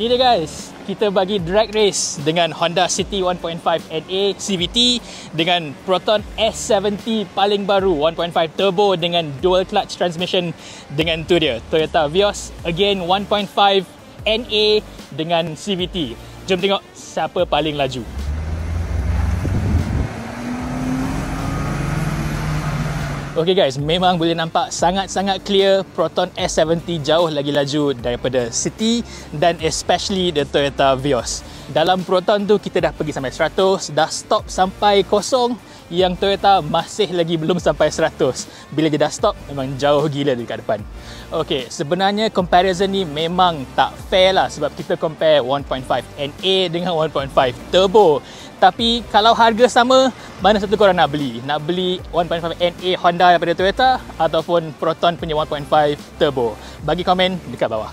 Ini dia guys, kita bagi drag race dengan Honda City 1.5 NA CVT dengan Proton S70 paling baru 1.5 turbo dengan dual clutch transmission dengan tu dia Toyota Vios again 1.5 NA dengan CVT. Jom tengok siapa paling laju. Okay guys, memang boleh nampak sangat-sangat clear Proton S70 jauh lagi laju daripada City dan especially the Toyota Vios. Dalam Proton tu kita dah pergi sampai 100, dah stop sampai kosong yang Toyota masih lagi belum sampai 100. Bila dia dah stop, memang jauh gila dekat depan. Okay, sebenarnya comparison ni memang tak fair lah sebab kita compare 1.5 NA dengan 1.5 Turbo. Tapi kalau harga sama, mana satu korang nak beli? Nak beli 1.5 NA Honda daripada Toyota ataupun Proton punya 1.5 Turbo? Bagi komen dekat bawah.